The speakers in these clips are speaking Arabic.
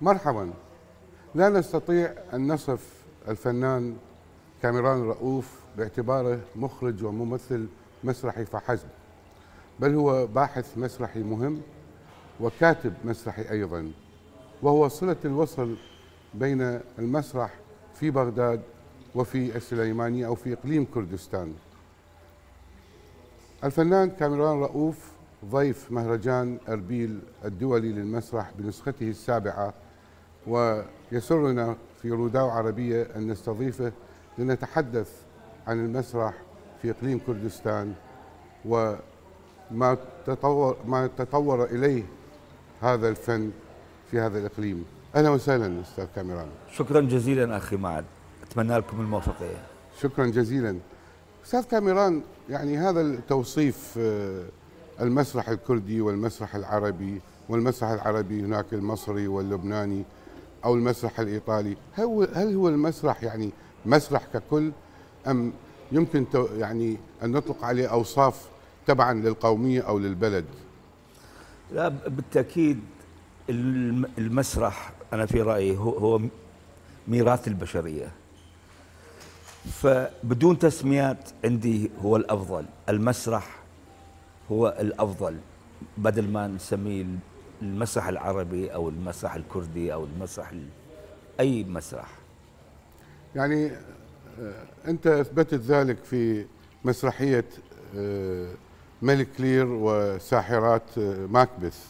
مرحبا. لا نستطيع أن نصف الفنان كاميران رؤوف باعتباره مخرج وممثل مسرحي فحسب بل هو باحث مسرحي مهم وكاتب مسرحي أيضا وهو صلة الوصل بين المسرح في بغداد وفي السليمانية أو في إقليم كردستان. الفنان كاميران رؤوف ضيف مهرجان أربيل الدولي للمسرح بنسخته السابعة ويسرنا في روداو عربية أن نستضيفه لنتحدث عن المسرح في إقليم كردستان وما تطور ما تطور إليه هذا الفن في هذا الإقليم. أهلا وسهلا أستاذ كاميران. شكرا جزيلا أخي معد. أتمنى لكم الموفقية. شكرا جزيلا. أستاذ كاميران يعني هذا التوصيف آه، المسرح الكردي والمسرح العربي والمسرح العربي هناك المصري واللبناني أو المسرح الإيطالي. هل هو المسرح يعني مسرح ككل أم يمكن يعني أن نطلق عليه أوصاف تبعا للقومية أو للبلد؟ لا بالتأكيد المسرح أنا في رأيي هو, هو ميراث البشرية. فبدون تسميات عندي هو الأفضل. المسرح هو الأفضل بدل ما نسميه المسرح العربي أو المسرح الكردي أو المسرح أي مسرح. يعني آه، أنت أثبتت ذلك في مسرحية آه، ملك لير وساحرات آه، ماكبث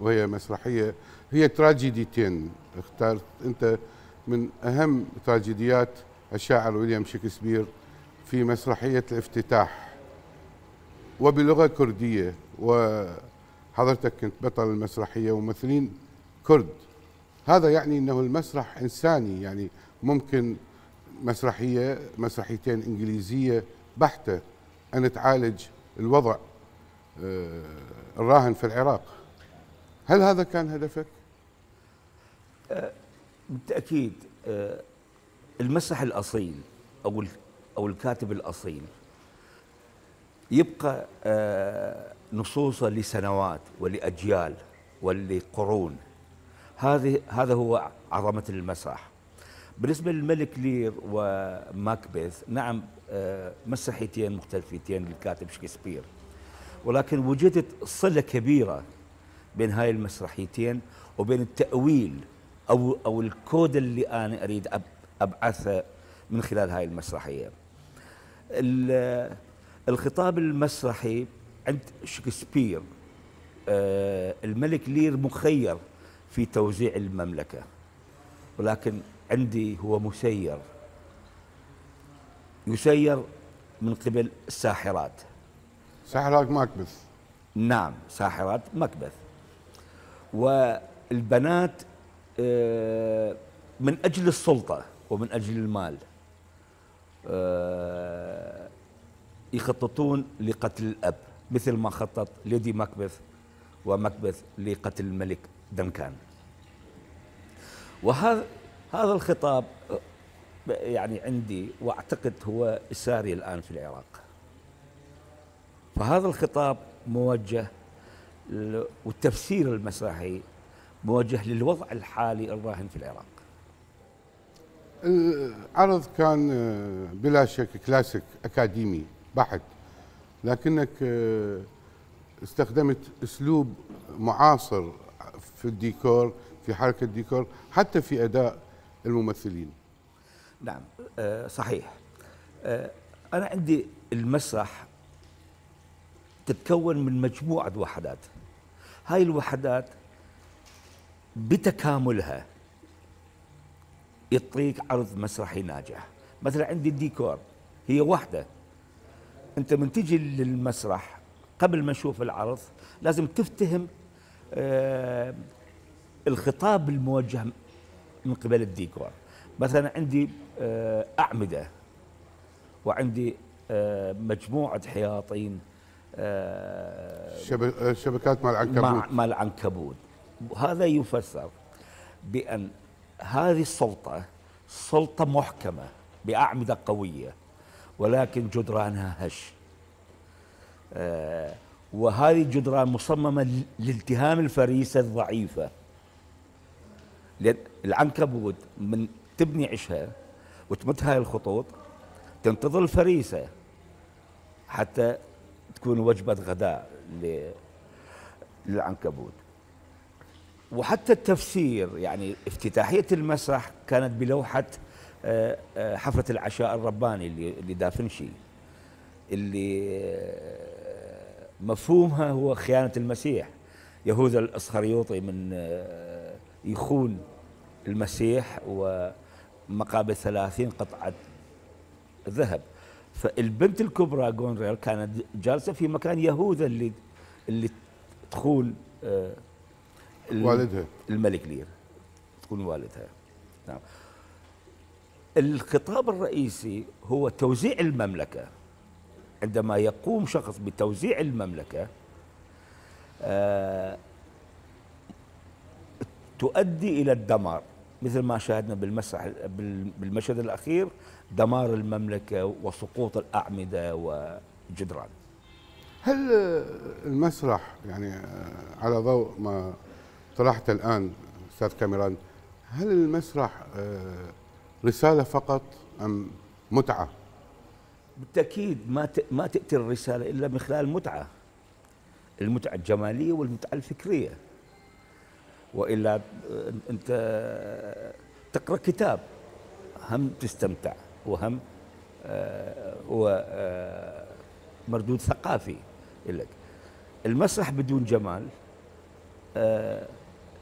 وهي مسرحية هي تراجيديتين. اخترت أنت من أهم تراجيديات الشاعر ويليام شكسبير في مسرحية الافتتاح. وبلغة كردية وحضرتك كنت بطل المسرحية وممثلين كرد هذا يعني أنه المسرح إنساني يعني ممكن مسرحية مسرحيتين إنجليزية بحتة أن تعالج الوضع آه، الراهن في العراق هل هذا كان هدفك؟ آه، بالتأكيد آه، المسرح الأصيل أو أو الكاتب الأصيل يبقى نصوصه لسنوات ولأجيال ولقرون. هذه هذا هو عظمة المسرح. بالنسبة للملك لير وماكبث نعم آه، مسرحيتين مختلفتين للكاتب شكسبير. ولكن وجدت صلة كبيرة بين هاي المسرحيتين وبين التأويل أو أو الكود اللي أنا أريد أبعثه من خلال هاي المسرحية. الخطاب المسرحي عند شكسبير آه، الملك لير مخير في توزيع المملكة ولكن عندي هو مسير. يسير من قبل الساحرات. ساحرات مكبث نعم ساحرات مكبث والبنات آه، من أجل السلطة ومن أجل المال آه، يخططون لقتل الأب. مثل ما خطط ليدي مكبث ومكبث لقتل الملك دنكان وهذا هذا الخطاب يعني عندي وأعتقد هو ساري الآن في العراق. فهذا الخطاب موجه والتفسير المسرحي موجه للوضع الحالي الراهن في العراق. العرض كان بلا شك كلاسيك أكاديمي بحت. لكنك استخدمت أسلوب معاصر في الديكور في حركة الديكور حتى في أداء الممثلين. نعم آه، صحيح. آه، أنا عندي المسرح تتكون من مجموعة وحدات. هاي الوحدات بتكاملها يعطيك عرض مسرحي ناجح. مثلا عندي الديكور هي وحدة. أنت من تجي للمسرح قبل ما نشوف العرض لازم تفتهم آه، الخطاب الموجه من قبل الديكور. مثلا عندي آه، أعمدة وعندي آه، مجموعة حياطين آه، شبكات مال العنكبوت مال العنكبوت وهذا يفسر بأن هذه السلطة سلطة محكمة بأعمدة قوية. ولكن جدرانها هش. وهذه الجدران مصممة لالتهام الفريسة الضعيفة. لأن العنكبوت من تبني عشها وتمد هاي الخطوط تنتظر الفريسة حتى تكون وجبة غداء للعنكبوت. وحتى التفسير يعني افتتاحية المسرح كانت آه، آه، حفلة العشاء الرباني اللي دافنشي اللي آه، مفهومها هو خيانة المسيح. يهوذا الإسخريوطي من يخون المسيح ومقابل ثلاثين قطعة ذهب. فالبنت الكبرى جونريل كانت جالسة في مكان يهوذا اللي اللي تخون والدها. الملك لير. تكون والدها. نعم. الخطاب الرئيسي هو توزيع المملكة. عندما يقوم شخص بتوزيع المملكة آه تؤدي إلى الدمار. مثل ما شاهدنا بالمسرح بالمشهد الأخير دمار المملكة وسقوط الأعمدة وجدران. هل المسرح يعني على ضوء ما طرحت الآن أستاذ كاميران هل المسرح آه، رسالة فقط أم متعة؟ بالتأكيد ما ما تأتي الرسالة إلا من خلال المتعة الجمالية والمتعة الفكرية. وإلا آه، أنت تقرأ كتاب هم تستمتع وهم آه، هو مردود ثقافي لك. المسرح بدون جمال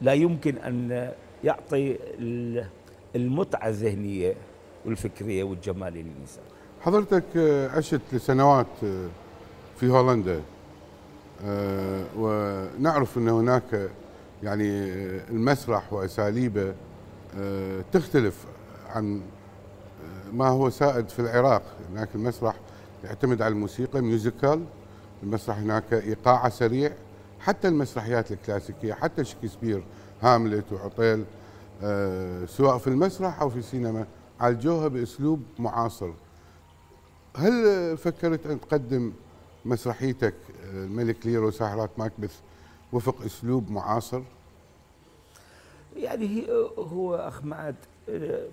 لا يمكن أن يعطي المتعة الذهنية والفكرية والجمالية للإنسان حضرتك عشت لسنوات في هولندا آه، ونعرف أن هناك يعني المسرح وأساليبه آه، تختلف عن ما هو سائد في العراق. هناك المسرح يعتمد على الموسيقى musical المسرح هناك إيقاع سريع. حتى المسرحيات الكلاسيكية حتى شكسبير هاملت وعطيل آه سواء في المسرح أو في السينما عالجوها بأسلوب معاصر هل فكرت أن تقدم مسرحيتك آه، الملك لير أو ساحرات ماكبث وفق أسلوب معاصر؟ يعني هو أخ معد آه،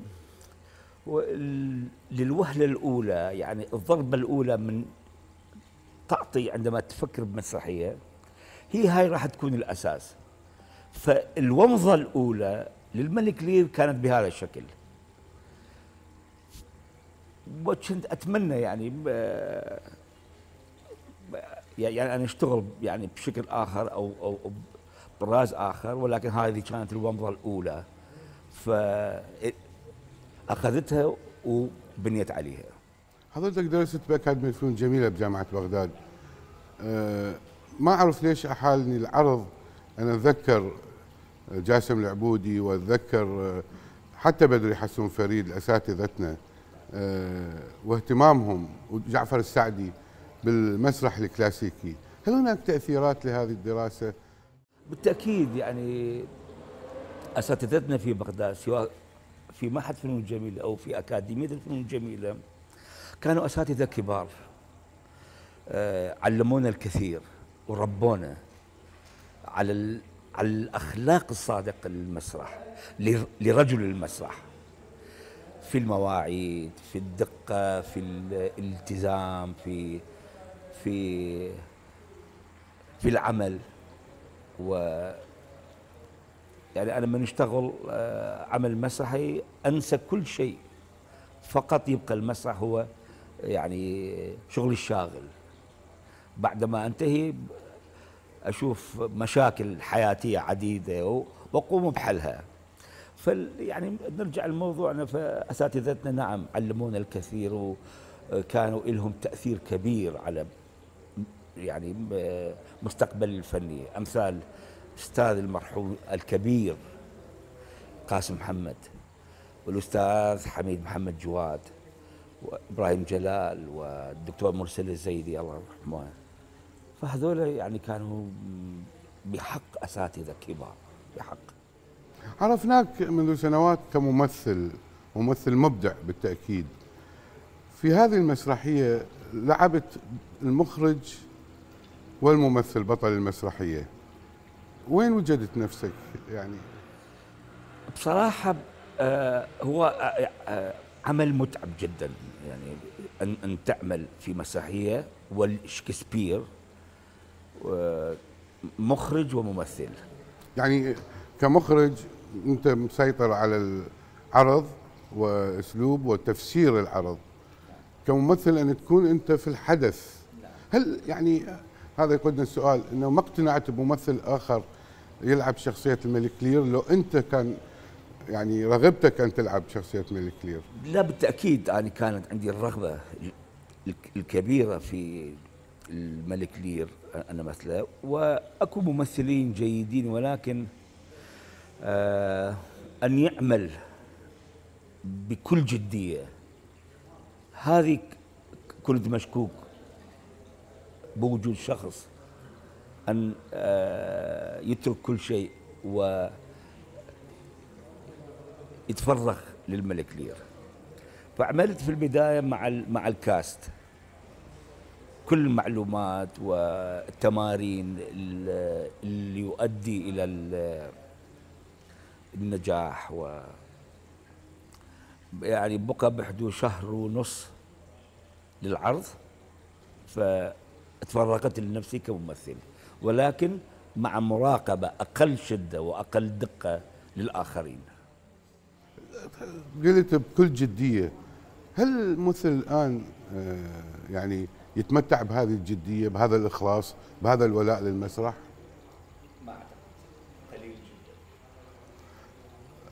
للوهلة الأولى يعني الضربة الأولى من تعطي عندما تفكر بمسرحية هي هاي راح تكون الأساس فالومضة الأولى للملك لير كانت بهذا الشكل؟ وكنت أتمنى يعني يعني أنا أشتغل يعني بشكل آخر أو أو براز آخر ولكن هذه كانت الومضة الأولى. فأخذتها وبنيت عليها. حضرتك درست بأكاديمية الفنون الجميلة بجامعة بغداد. أه ما أعرف ليش أحالني العرض. أنا أتذكر جاسم العبودي وأتذكر حتى بدري حسون فريد أساتذتنا آه، واهتمامهم وجعفر السعدي بالمسرح الكلاسيكي هل هناك تأثيرات لهذه الدراسة؟ بالتأكيد يعني أساتذتنا في بغداد سواء في معهد فنون الجميلة أو في أكاديمية الفنون الجميلة كانوا أساتذة كبار آه، علمونا الكثير وربونا على على الأخلاق الصادقة للمسرح لرجل المسرح. في المواعيد في الدقة في الالتزام في في في العمل. و يعني أنا لما نشتغل آه، عمل مسرحي أنسى كل شيء. فقط يبقى المسرح هو يعني شغلي الشاغل. بعدما أنتهي أشوف مشاكل حياتية عديدة وأقوم بحلها. فال يعني نرجع لموضوعنا فأساتذتنا نعم علمونا الكثير وكانوا لهم تأثير كبير على يعني مستقبلي الفني. أمثال أستاذ المرحوم الكبير قاسم محمد والأستاذ حميد محمد جواد وإبراهيم جلال والدكتور مرسل الزيدي الله يرحمه. فهذول يعني كانوا بحق أساتذة كبار بحق. عرفناك منذ سنوات كممثل ممثل مبدع بالتأكيد. في هذه المسرحية لعبت المخرج والممثل بطل المسرحية. وين وجدت نفسك يعني؟ بصراحة آه، هو آه، آه، عمل متعب جدا. يعني أن, أن تعمل في مسرحية والشكسبير آه، مخرج وممثل. يعني كمخرج أنت مسيطر على العرض وأسلوب وتفسير العرض. كممثل أن تكون أنت في الحدث. هل يعني هذا يقودنا السؤال إنه ما اقتنعت بممثل آخر يلعب شخصية الملك لير؟ لو أنت كان يعني رغبتك أن تلعب شخصية ملك لير. لا بالتأكيد أنا كانت عندي الرغبة الك- الكبيرة في الملك لير. أنا مثله وأكو ممثلين جيدين ولكن آه أن يعمل بكل جدية. هذه كنت مشكوك بوجود شخص أن آه يترك كل شيء و يتفرغ للملك لير. فعملت في البداية مع مع الكاست. كل المعلومات والتمارين ال- اللي يؤدي إلى ال- النجاح و يعني بقى بحدود شهر ونص للعرض فتفرغت لنفسي كممثل. ولكن مع مراقبة أقل شدة وأقل دقة للآخرين. قلت بكل جدية هل الممثل الآن آه، يعني يتمتع بهذه الجدية بهذا الإخلاص بهذا الولاء للمسرح؟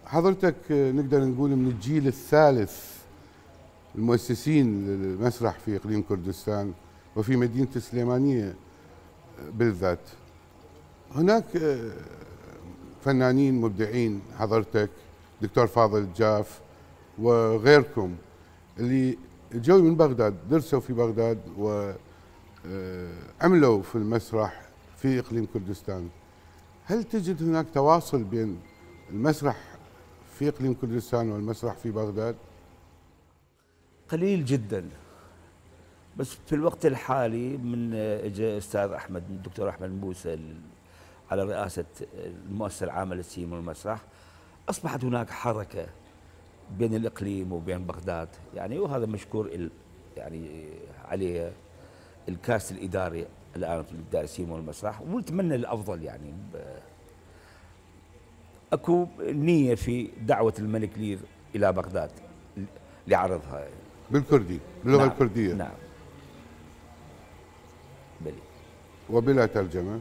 حضرتك آه، نقدر نقول من الجيل الثالث المؤسسين للمسرح في إقليم كردستان وفي مدينة السليمانيه بالذات. هناك فنانين مبدعين حضرتك دكتور فاضل جاف وغيركم اللي جو من بغداد درسوا في بغداد وعملوا في المسرح في إقليم كردستان. هل تجد هناك تواصل بين المسرح في إقليم كردستان والمسرح في بغداد؟ قليل جدا. بس في الوقت الحالي من اجى أستاذ أحمد الدكتور أحمد موسى على رئاسة المؤسسة العامة للسينما والمسرح أصبحت هناك حركة بين الإقليم وبين بغداد. يعني وهذا مشكور ال- يعني عليه الكاس الإداري الآن في دار السينما والمسرح ونتمنى الأفضل يعني. أكو نية في دعوة الملك لير إلى بغداد لعرضها. بالكردي باللغة نعم الكردية. نعم. بلي. وبلا ترجمة.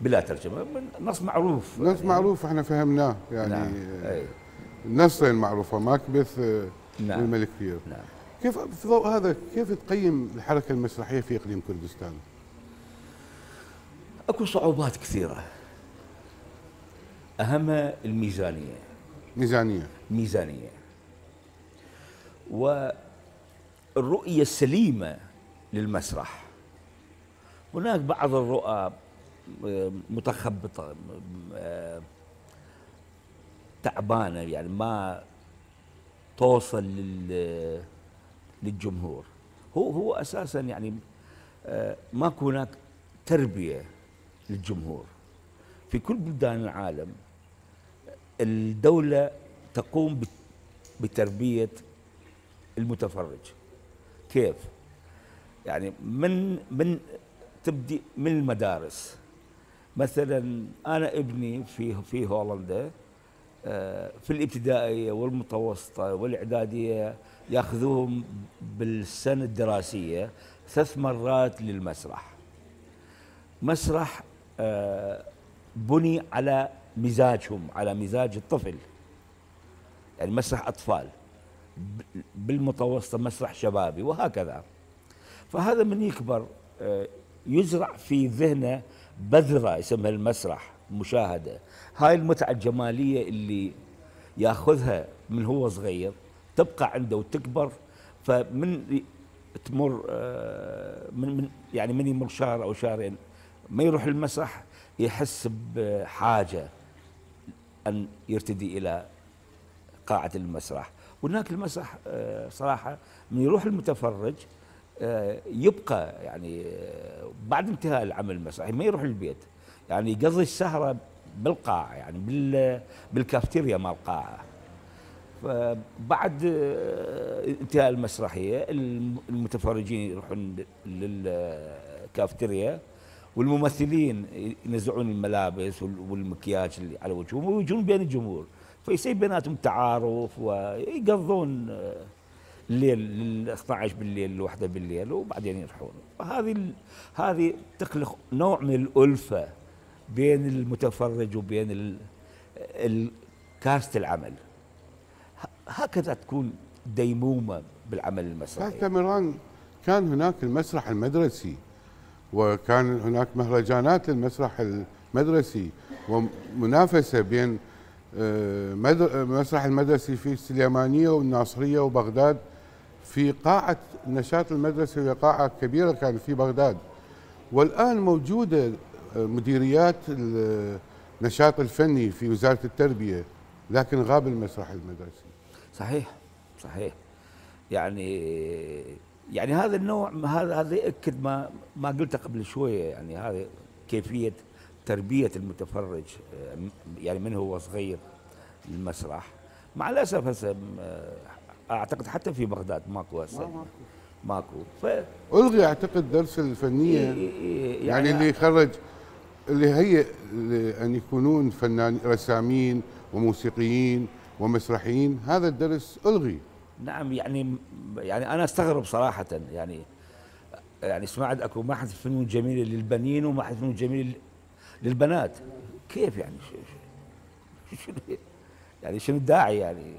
بلا ترجمة من نص معروف. نص معروف إحنا فهمناه يعني. نعم نصين معروفه ماكبث آه، نعم. والملك لير نعم. كيف في ضوء هذا كيف تقيم الحركة المسرحية في إقليم كردستان؟ أكو صعوبات كثيرة. اهمها الميزانية. ميزانية. ميزانية. والرؤية السليمة للمسرح. هناك بعض الرؤى آه، متخبطة آه، تعبانة يعني ما توصل لل للجمهور. هو هو أساسا يعني آه، ماكو هناك تربية للجمهور. في كل بلدان العالم الدولة تقوم بت- بتربية المتفرج. كيف؟ يعني من من تبدي من المدارس. مثلا أنا ابني في في هولندا في الابتدائية والمتوسطة والإعدادية يأخذوهم بالسنة الدراسية ثلاث مرات للمسرح. مسرح آه، بني على مزاجهم على مزاج الطفل. يعني مسرح أطفال. بالمتوسطة مسرح شبابي وهكذا. فهذا من يكبر آه، يزرع في ذهنه بذرة يسمها المسرح. مشاهدة. هاي المتعة الجمالية اللي ياخذها من هو صغير تبقى عنده وتكبر فمن تمر آه، من من يعني من يمر شهر أو شهرين ما يروح المسرح يحس بحاجة أن يرتدي إلى قاعة المسرح. هناك المسرح آه، صراحة من يروح المتفرج آه، يبقى يعني بعد انتهاء العمل المسرحي ما يروح البيت. يعني يقضي السهره بالقاعة يعني بال بالكافتيريا مال القاعة. فبعد آه، انتهاء المسرحية الم- المتفرجين يروحون للكافتيريا والممثلين ينزعون الملابس وال- والمكياج اللي على وجههم ويجون بين الجمهور. فيصير بيناتهم تعارف ويقضون آه، الليل لل 12 بالليل الواحدة بالليل وبعدين يروحون. هذه هذه تخلق نوع من الألفة بين المتفرج وبين كاسة العمل. هكذا تكون ديمومة بالعمل المسرحي. تمران كان هناك المسرح المدرسي وكان هناك مهرجانات للمسرح المدرسي ومنافسة بين آه، المسرح المدرسي في السليمانية والناصرية وبغداد في قاعة النشاط المدرسي وهي قاعة كبيرة كانت في بغداد. والآن موجودة مديريات النشاط الفني في وزارة التربية لكن غاب المسرح المدرسي. صحيح صحيح. يعني يعني هذا النوع هذا هذا يأكد ما ما قلته قبل شوية يعني هذا كيفية تربية المتفرج يعني من هو صغير للمسرح. مع الأسف هسه أعتقد حتى في بغداد ماكو هسه. ماكو. ف ألغي أعتقد درس الفنية يعني اللي يخرج اللي هي أن يكونون فنان رسامين وموسيقيين ومسرحيين هذا الدرس ألغي. نعم يعني يعني أنا أستغرب صراحة يعني يعني سمعت أكو معهد فنون جميلة للبنين ومعهد فنون جميلة للبنات. كيف يعني؟ ش- ش- شنو يعني شنو الداعي؟ يعني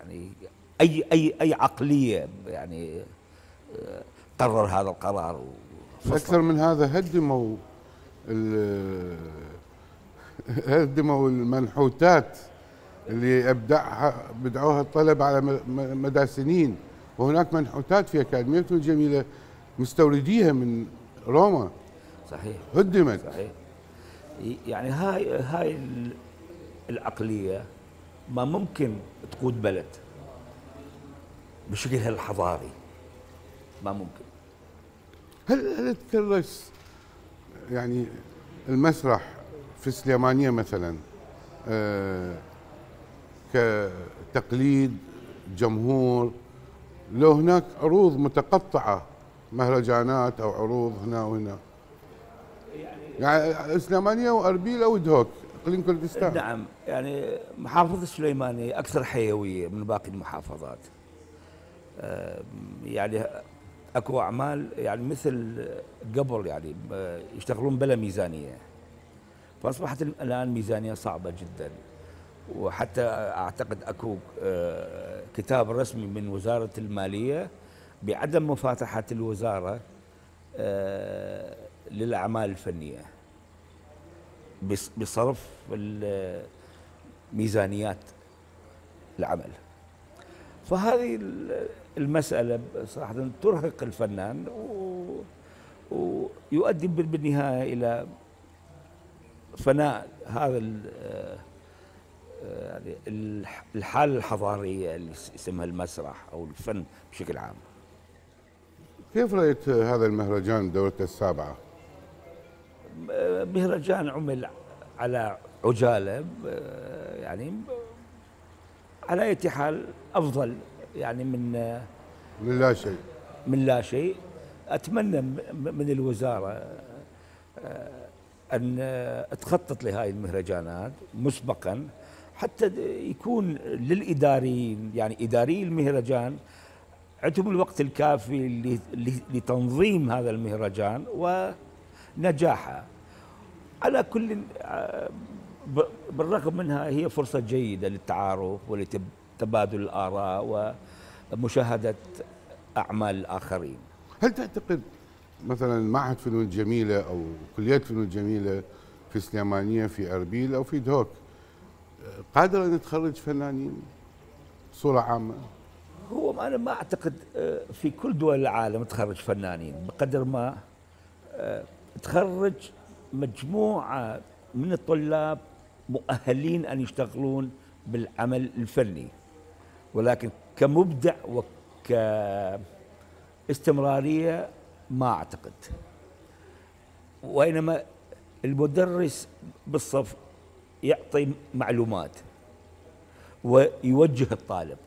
يعني اي اي أي عقلية يعني آه، قرر هذا القرار. أكثر من هذا هدموا هدموا المنحوتات اللي أبدعها بدعوها الطلبة على مدى سنين. وهناك منحوتات في أكاديمية الجميلة مستورديها من روما. صحيح. هدمت. صحيح. يعني هاي هاي ال- العقلية ما ممكن تقود بلد بشكلها الحضاري ما ممكن. هل هل تكرس يعني المسرح في السليمانية مثلا آه، كتقليد جمهور لو هناك عروض متقطعة مهرجانات أو عروض هنا وهنا. يعني السليمانية وأربيل أو دهوك إقليم كردستان. نعم يعني محافظة السليمانية أكثر حيوية من باقي المحافظات. آم، يعني أكو أعمال يعني مثل قبل يعني آه، يشتغلون بلا ميزانية. فأصبحت الآن ميزانية صعبة جدا. وحتى أعتقد أكو آه، كتاب رسمي من وزارة المالية بعدم مفاتحة الوزارة آه، للأعمال الفنية. بص- بصرف ميزانيات العمل. فهذه المسألة صراحة ترهق الفنان و- ويؤدي بال- بالنهاية إلى فناء هذا ال- يعني الح- الحالة الحضارية اللي يسمها المسرح أو الفن بشكل عام كيف رأيت هذا المهرجان دورته السابعة؟ مهرجان عمل على عجالة يعني على أي حال أفضل يعني من من لا شيء. من لا شيء. أتمنى من الوزارة آه، أن تخطط لهذه المهرجانات مسبقا حتى يكون للإداريين يعني إداري المهرجان عندهم الوقت الكافي لتنظيم هذا المهرجان ونجاحه. على كل آه، بالرغم منها هي فرصة جيدة للتعارف ولتبادل الآراء ومشاهدة أعمال الآخرين هل تعتقد مثلا معهد فنون جميلة أو كلية فنون جميلة في سليمانية في أربيل أو في دهوك قادرة أن تخرج فنانين بصورة عامة؟ هو أنا ما أعتقد آه، في كل دول العالم تخرج فنانين بقدر ما آه، تخرج مجموعة من الطلاب مؤهلين أن يشتغلون بالعمل الفني ولكن كمبدع وكاستمرارية ما أعتقد. وإنما المدرس بالصف يعطي معلومات ويوجه الطالب.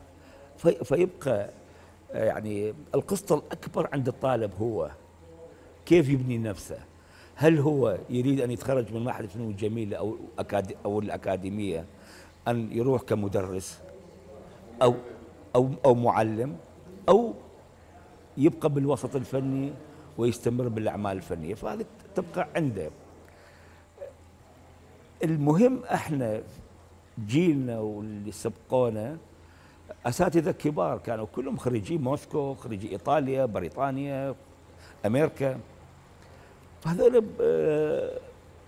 في- فيبقى يعني القسط الأكبر عند الطالب هو كيف يبني نفسه؟ هل هو يريد أن يتخرج من معهد الفنون الجميلة أو أو الأكاديمية أن يروح كمدرس؟ أو أو أو معلم أو يبقى بالوسط الفني ويستمر بالأعمال الفنية. فهذه تبقى عنده. المهم إحنا جيلنا واللي سبقونا أساتذة كبار كانوا كلهم خريجي موسكو خريجي إيطاليا بريطانيا أمريكا. فهذول آه،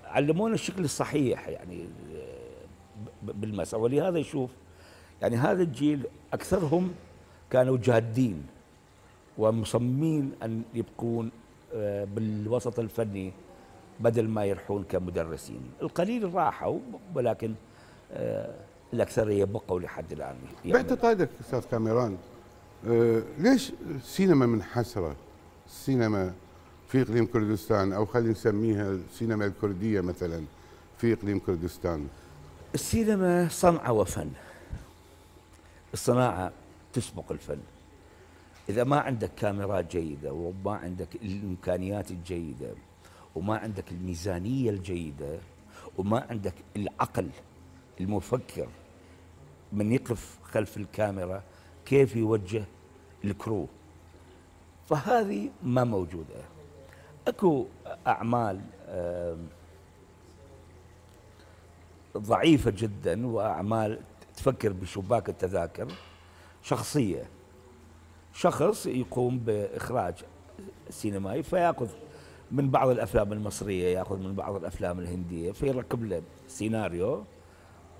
علمونا الشكل الصحيح يعني آه، ب- بالمسألة. ولهذا يشوف يعني هذا الجيل أكثرهم كانوا جادين ومصممين أن يبقون آه، بالوسط الفني بدل ما يروحون كمدرسين القليل راحوا ولكن آه، الأكثرية بقوا لحد الآن يعملون. باعتقادك أستاذ كاميران آه، ليش السينما منحسره؟ السينما في إقليم كردستان أو خلينا نسميها السينما الكردية مثلا في إقليم كردستان السينما صنعة وفن الصناعة تسبق الفن. إذا ما عندك كاميرات جيدة وما عندك الإمكانيات الجيدة وما عندك الميزانية الجيدة وما عندك العقل المفكر من يقف خلف الكاميرا كيف يوجه الكرو فهذه ما موجودة. أكو أعمال آم، ضعيفة جدا وأعمال تفكر بشباك التذاكر شخصية. شخص يقوم بإخراج سينمائي فيأخذ من بعض الأفلام المصرية يأخذ من بعض الأفلام الهندية فيركب له سيناريو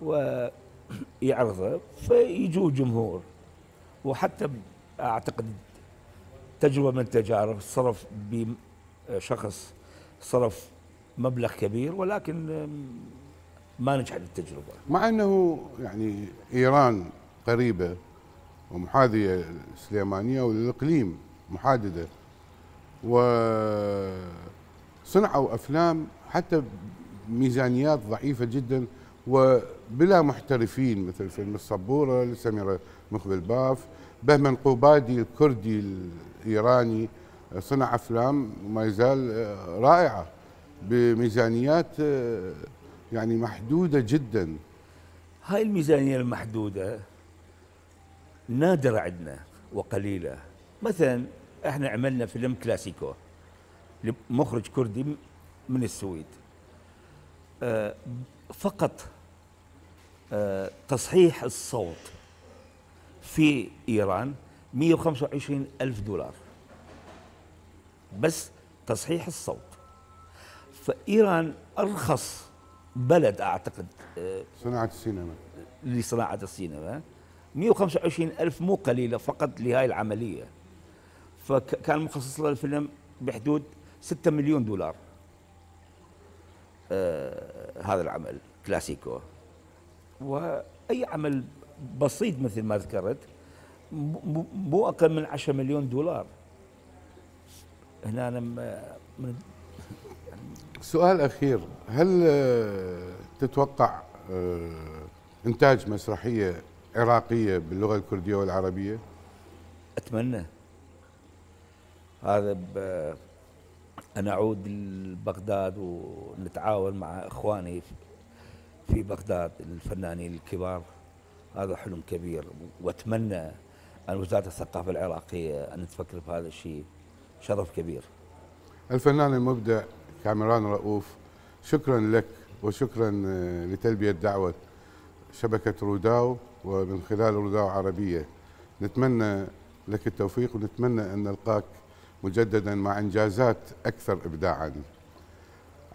ويعرضه فيجوا جمهور. وحتى أعتقد تجربة من التجارب صرف بشخص صرف مبلغ كبير ولكن ما نجحت التجربة. مع إنه يعني إيران قريبة ومحاذية السليمانيه وللاقليم محادده وصنعوا أفلام حتى بميزانيات ضعيفة جدا وبلا محترفين مثل فيلم الصبورة لسميرة مقبل باف بهمن قوبادي الكردي الإيراني. صنع أفلام ما يزال رائعة بميزانيات يعني محدودة جدا. هاي الميزانية المحدودة نادرة عندنا وقليلة. مثلا إحنا عملنا فيلم كلاسيكو لمخرج كردي من السويد. آه، فقط آه، تصحيح الصوت في إيران 125 ألف دولار. بس تصحيح الصوت. فإيران أرخص بلد أعتقد آه، صناعة السينما. لصناعة السينما. 125 ألف مو قليلة فقط لهاي العملية. فكان مخصص له الفيلم بحدود 6 مليون دولار. آه هذا العمل كلاسيكو. وأي عمل بسيط مثل ما ذكرت مو أقل من 10 مليون دولار. هنا أنا من سؤال أخير. هل آه، تتوقع آه، إنتاج مسرحية عراقية باللغة الكردية والعربية؟ أتمنى. هذا. أنا أعود لبغداد ونتعاون مع إخواني في- في بغداد الفنانين الكبار. هذا حلم كبير. وأتمنى أن وزارة الثقافة العراقية أن تفكر في هذا الشيء. شرف كبير. الفنان المبدع كاميران رؤوف شكرا لك وشكرا آه، لتلبية دعوة شبكة روداو ومن خلال روداو عربية نتمنى لك التوفيق ونتمنى أن نلقاك مجددا مع إنجازات أكثر ابداعا.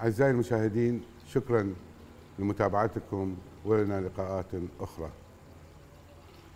أعزائي المشاهدين شكرا لمتابعتكم ولنا لقاءات أخرى.